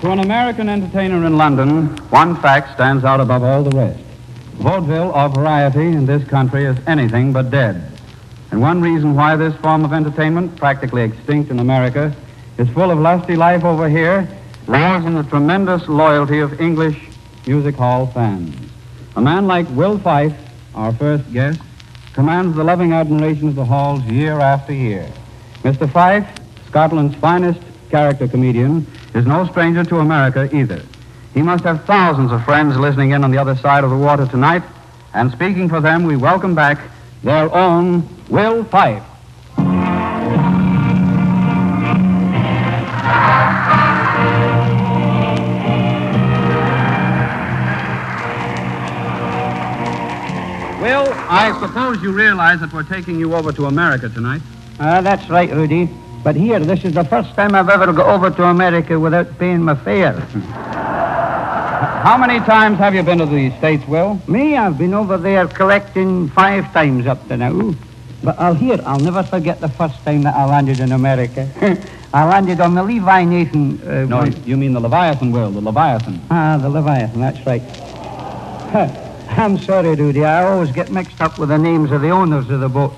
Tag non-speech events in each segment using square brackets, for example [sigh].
To an American entertainer in London, one fact stands out above all the rest. Vaudeville, or variety, in this country is anything but dead. And one reason why this form of entertainment, practically extinct in America, is full of lusty life over here lies in the tremendous loyalty of English music hall fans. A man like Will Fyffe, our first guest, commands the loving admiration of the halls year after year. Mr. Fyffe, Scotland's finest character comedian, is no stranger to America either. He must have thousands of friends listening in on the other side of the water tonight, and speaking for them, we welcome back their own Will Fyffe. Will, I suppose you realize that we're taking you over to America tonight. Ah, that's right, Rudy. But here, this is the first time I've ever go over to America without paying my fare. [laughs] How many times have you been to the States, Will? Me, I've been over there collecting five times up to now. But I'll hear, I'll never forget the first time that I landed in America. [laughs] I landed on the Levi Nathan. Uh, No, one- you mean the Leviathan, Will, the Leviathan. Ah, the Leviathan, that's right. I'm sorry, Rudy. I always get mixed up with the names of the owners of the boat.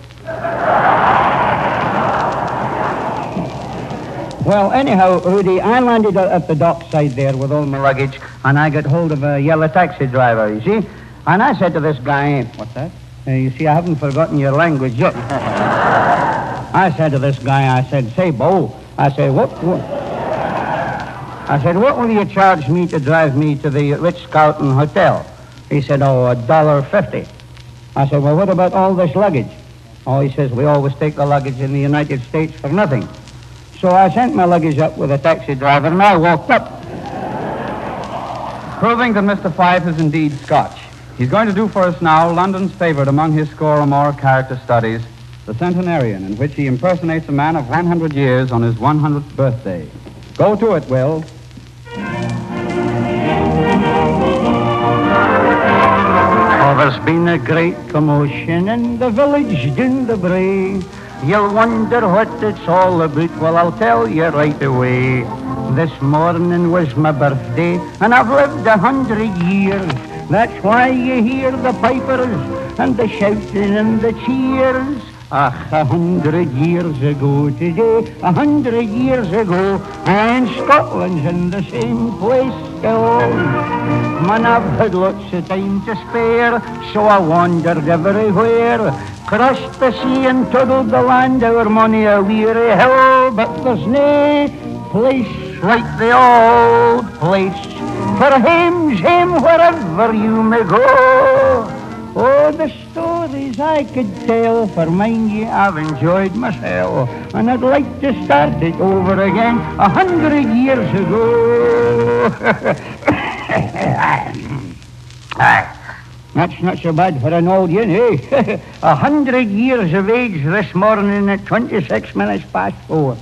Well, anyhow, Rudy, I landed at the dockside there with all my luggage, and I got hold of a yellow taxi driver, you see? And I said to this guy, What's that? uh, you see, I haven't forgotten your language yet. [laughs] I said to this guy, I said, say, Bo, I said, what, what? I said, what will you charge me to drive me to the Ritz-Carlton Hotel? He said, oh, a dollar fifty. I said, well, what about all this luggage? Oh, he says, we always take the luggage in the United States for nothing. So I sent my luggage up with a taxi driver, and I walked up. Proving that Mr. Fyffe is indeed Scotch. He's going to do for us now London's favorite among his score or more character studies, The Centenarian, in which he impersonates a man of 100 years on his 100th birthday. Go to it, Will. There's been a great commotion in the village Dundabray. You'll wonder what it's all about. Well, I'll tell you right away. This morning was my birthday, and I've lived a hundred years. That's why you hear the pipers and the shouting and the cheers. Ah, a hundred years ago today, a hundred years ago, and Scotland's in the same place still. Man, I've had lots of time to spare, so I wandered everywhere. Crossed the sea and toddled the land over many a weary hill, but there's no place like the old place. For hame's hame wherever you may go. The stories I could tell, for mind you, I've enjoyed myself, and I'd like to start it over again a hundred years ago. [coughs] That's not so bad for an old yin, eh? [laughs] A hundred years of age this morning at 26 minutes past four.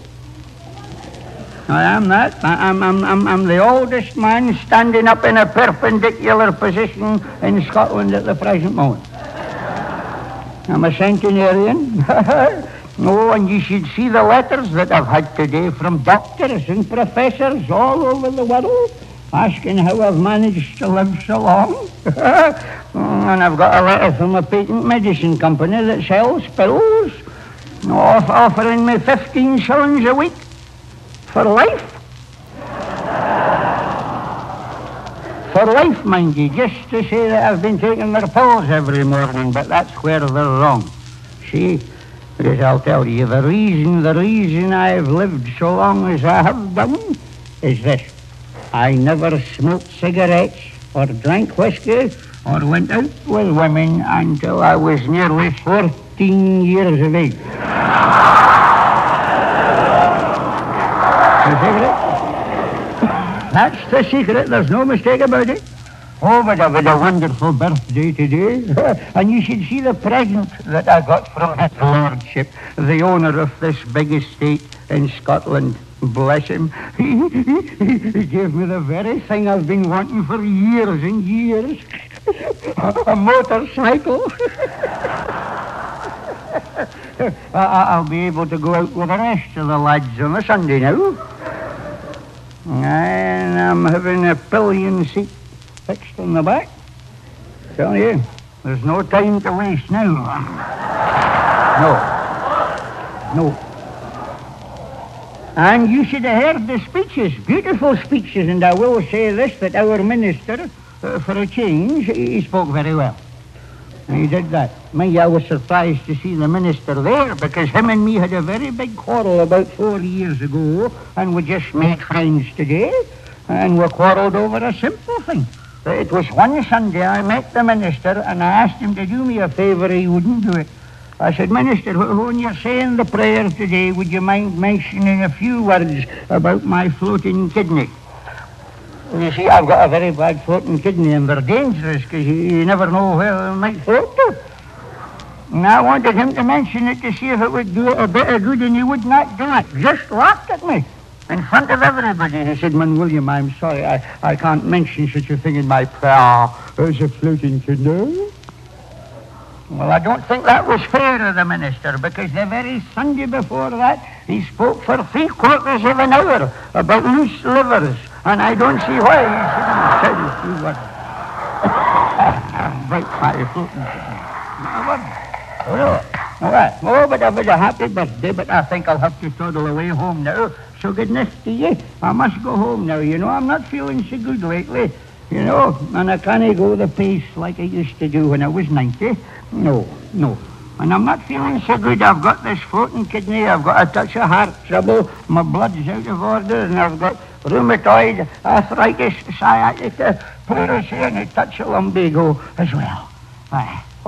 I am that. I- I'm, I'm, I'm, I'm the oldest man standing up in a perpendicular position in Scotland at the present moment. I'm a centenarian. [laughs] oh, and you should see the letters that I've had today from doctors and professors all over the world asking how I've managed to live so long. [laughs] Mm, and I've got a letter from a patent medicine company that sells pills off- offering me 15 shillings a week for life. For life, mind you, just to say that I've been taking their pills every morning, but that's where they're wrong. See, because I'll tell you, the reason, the reason I've lived so long as I have done is this. I never smoked cigarettes or drank whiskey or went out with women until I was nearly 14 years of age. [laughs] Secret? That's the secret. There's no mistake about it. Oh, but I've had a wonderful birthday today. [laughs] and you should see the present that I got from his lordship, the owner of this big estate in Scotland. Bless him. [laughs] he gave me the very thing I've been wanting for years and years. [laughs] a motorcycle. I'll be able to go out with the rest of the lads on a Sunday now. And I'm having a pillion seat fixed on the back. Tell you, there's no time to waste now. No. No. And you should have heard the speeches, beautiful speeches, and I will say this, that our minister, uh, for a change, he spoke very well. He did that. Me, I was surprised to see the minister there because him and me had a very big quarrel about four years ago, and we just made friends today, and we quarrelled over a simple thing. It was one Sunday I met the minister and I asked him to do me a favour, he wouldn't do it. I said, Minister, when you're saying the prayer today, would you mind mentioning a few words about my floating kidney? You see, I've got a very bad floating kidney, and they're dangerous because you, you, never know where they might float to. And I wanted him to mention it to see if it would do it a bit of good, and he would not do it. Just laughed at me in front of everybody. He said, Man, William, I'm sorry, I, I can't mention such a thing in my prayer as a floating kidney. Well, I don't think that was fair of the minister because the very Sunday before that he spoke for three quarters of an hour about loose livers, and I don't see why he shouldn't a few words. right, my floating Oh, all right. Oh, but I was a happy birthday, but I think I'll have to toddle away home now. So goodness to you. I must go home now. You know, I'm not feeling so good lately. You know, and I can't go the pace like I used to do when I was 90. No, no. And I'm not feeling so good. I've got this floating kidney. I've got a touch of heart trouble. My blood's out of order. And I've got rheumatoid arthritis, sciatica, pleurisy, and a touch of lumbago as well.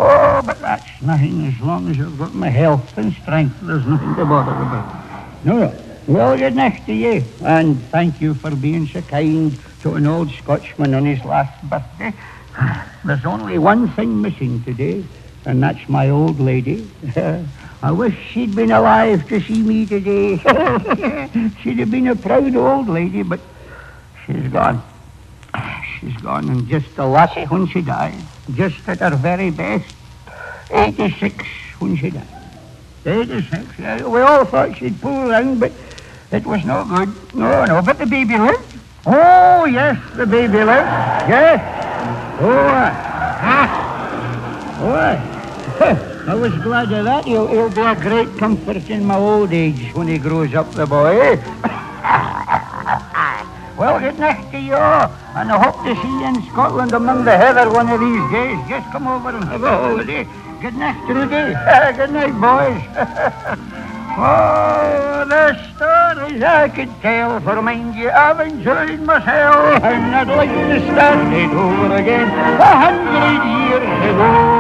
Oh, but that's nothing as long as I've got my health and strength. There's nothing to bother about. No, no. Well, good night to you. And thank you for being so kind to an old Scotchman on his last birthday. [sighs] There's only one thing missing today, and that's my old lady. [laughs] I wish she'd been alive to see me today. [laughs] she'd have been a proud old lady, but she's gone. She's gone, and just a lassie when she died, just at her very best. 86 when she died. 86. Yeah, we all thought she'd pull around, but it was no good. No, no, but the baby lived. Oh, yes, the baby lived. Yes. Oh, ah, oh, [laughs] I was glad of that. He'll, he'll be a great comfort in my old age when he grows up, the boy. [laughs] well, good night to you, all, and I hope to see you in Scotland among the heather one of these days. Just come over and have a holiday. Good night, Rudy. [laughs] good night, boys. [laughs] Oh, the stories I could tell, for mind you, I've enjoyed myself, and I'd like to start it over again a hundred years ago.